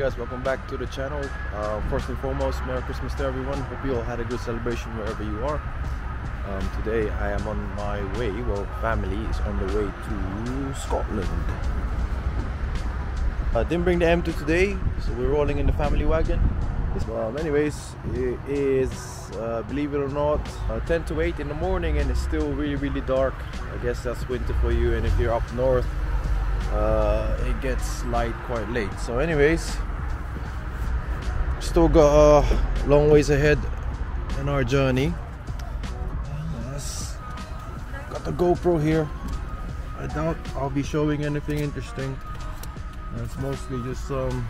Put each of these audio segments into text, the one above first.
guys welcome back to the channel. Uh, first and foremost merry christmas to everyone. Hope you all had a good celebration wherever you are. Um, today i am on my way well family is on the way to scotland. I didn't bring the m2 today so we're rolling in the family wagon. Um, anyways it is uh, believe it or not uh, 10 to 8 in the morning and it's still really really dark. I guess that's winter for you and if you're up north uh, it gets light quite late. So anyways still got a long ways ahead in our journey. Yes. got the GoPro here. I doubt I'll be showing anything interesting. It's mostly just some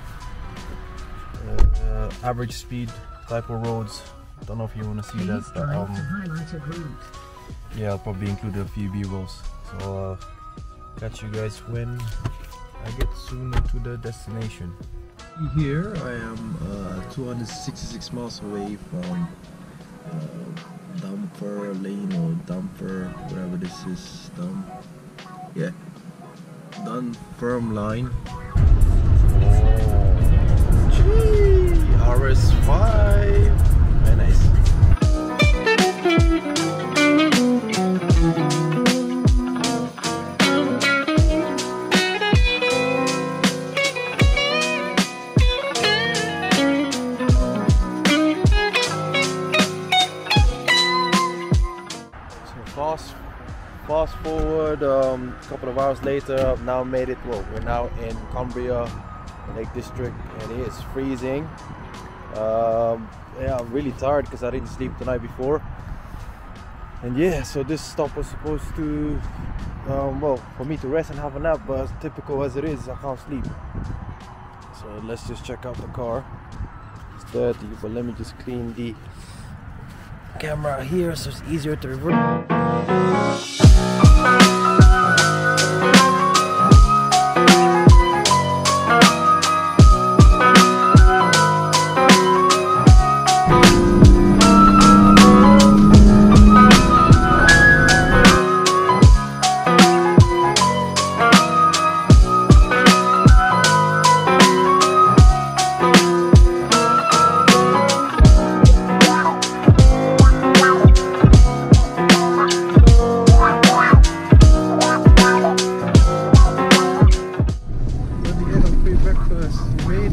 uh, average speed type of roads. Don't know if you want to see that um, yeah I'll probably include a few b-rolls so uh, catch you guys when I get sooner to the destination. Here I am uh, 266 miles away from uh, Dumper Lane or Dumper, whatever this is. Dum, yeah, Dunfermline. Oh, gee, RS5, fast forward um, a couple of hours later now made it well we're now in Cumbria Lake District and it is freezing. Um, yeah I'm really tired because I didn't sleep the night before. And yeah so this stop was supposed to um, well for me to rest and have a nap but as typical as it is I can't sleep. So let's just check out the car. It's dirty but let me just clean the camera here so it's easier to reverse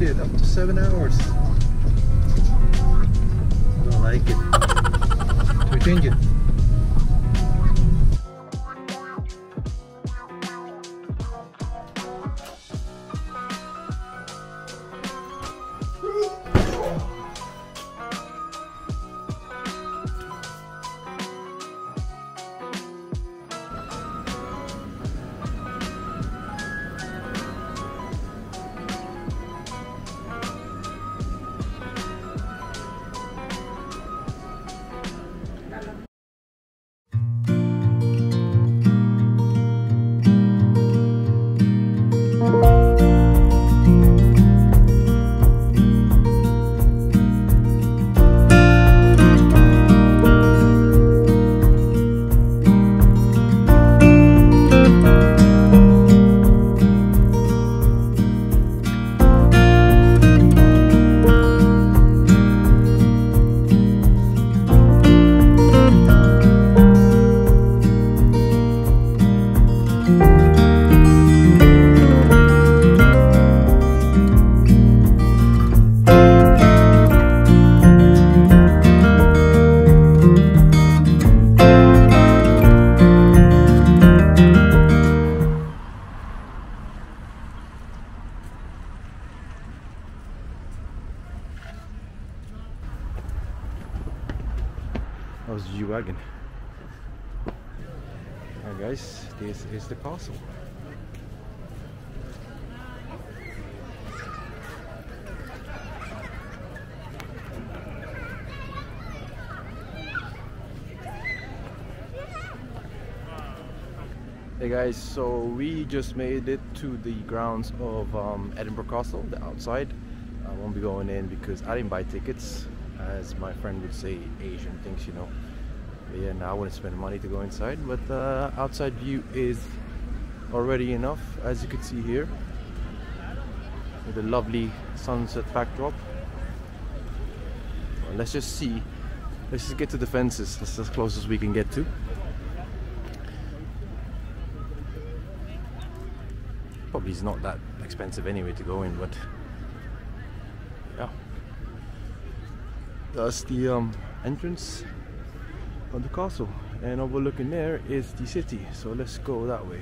it up to seven hours. I don't like it. We change it. That was G-Wagon. Alright guys, this is the castle. Hey guys, so we just made it to the grounds of um, Edinburgh Castle, the outside. I won't be going in because I didn't buy tickets as my friend would say, Asian things, you know. But yeah, now I wouldn't spend money to go inside, but the outside view is already enough, as you can see here. with a lovely sunset backdrop. Well, let's just see. Let's just get to the fences. That's as close as we can get to. Probably is not that expensive anyway to go in, but yeah. That's the um, entrance of the castle, and overlooking there is the city. So let's go that way.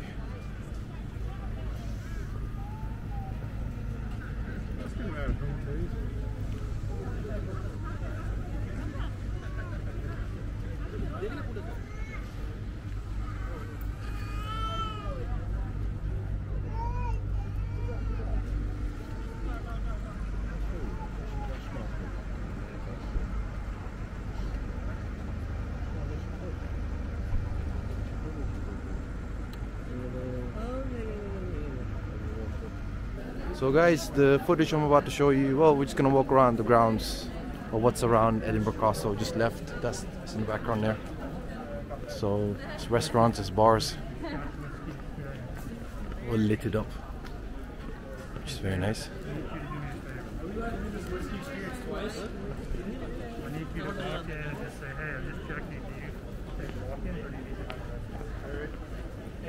So guys, the footage I'm about to show you, well, we're just gonna walk around the grounds of what's around Edinburgh Castle, just left, that's, that's in the background there. So, it's restaurants, it's bars, all lit it up, which is very nice.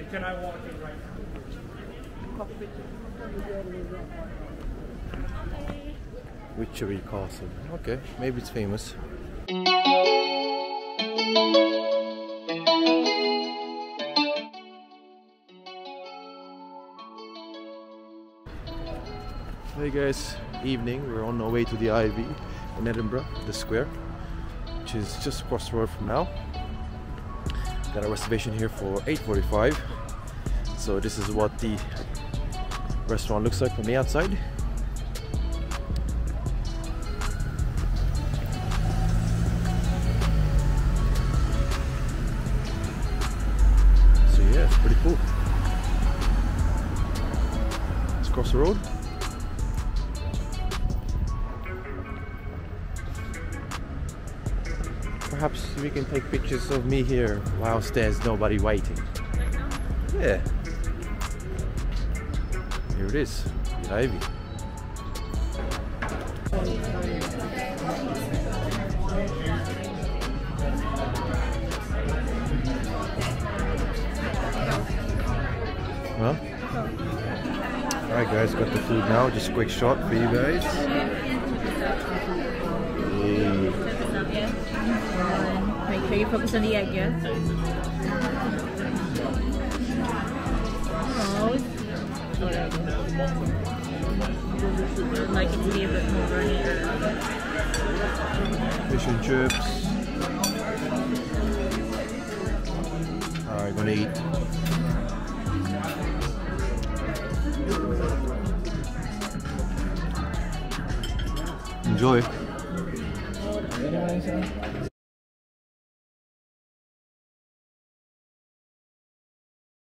Can I walk in right now? Witchery Castle. Okay, maybe it's famous. Hey guys, evening. We're on our way to the Ivy in Edinburgh, the square, which is just across the road from now. Got a reservation here for 8:45. So this is what the restaurant looks like from the outside. So yeah, it's pretty cool. Let's cross the road. Perhaps we can take pictures of me here whilst there's nobody waiting. Yeah. Here it is, the ivy. Well, alright guys, got the food now. Just a quick shot for you guys. Hey. Make sure you focus on the egg, yeah? Fish chips. Alright, gonna eat. Enjoy.